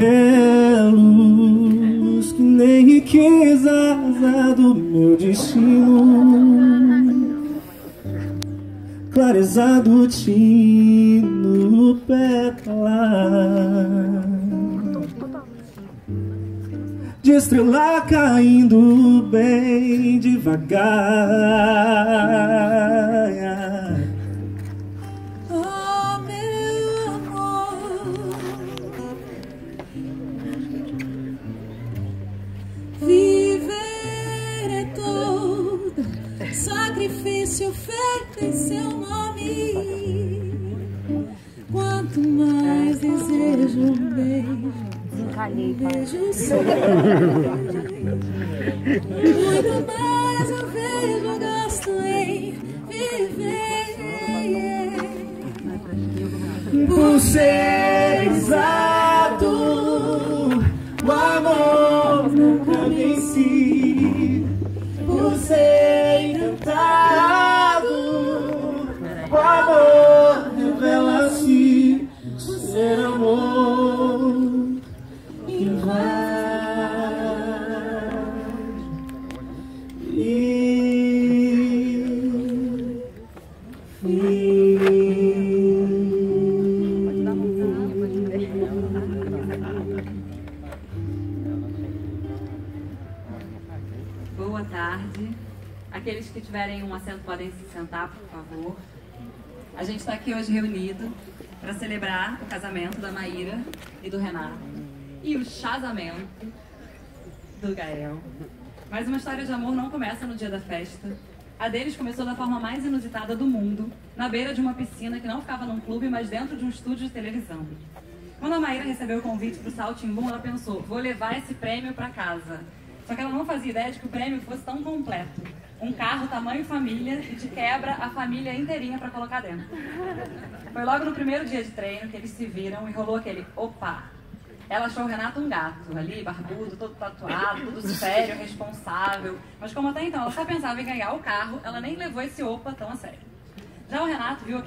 É luz que nem riqueza do meu destino. Clareza do tino pétala De estrela caindo bem devagar sacrifício feito em seu nome. Quanto mais desejo um beijo, um beijo seu. Muito mais eu vejo gosto em viver. Por ser Boa tarde. Aqueles que tiverem um assento podem se sentar, por favor. A gente está aqui hoje reunido para celebrar o casamento da Maíra e do Renato e o casamento do Gael. Mas uma história de amor não começa no dia da festa. A deles começou da forma mais inusitada do mundo, na beira de uma piscina que não ficava num clube, mas dentro de um estúdio de televisão. Quando a Maíra recebeu o convite para o Saltimbum, ela pensou, vou levar esse prêmio para casa. Só que ela não fazia ideia de que o prêmio fosse tão completo. Um carro tamanho família e de quebra a família inteirinha para colocar dentro. Foi logo no primeiro dia de treino que eles se viram e rolou aquele opa, ela achou o Renato um gato, ali, barbudo, todo tatuado, tudo sério, responsável. Mas como até então ela só pensava em ganhar o carro, ela nem levou esse opa tão a sério. Já o Renato viu aquele